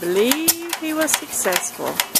believe he was successful.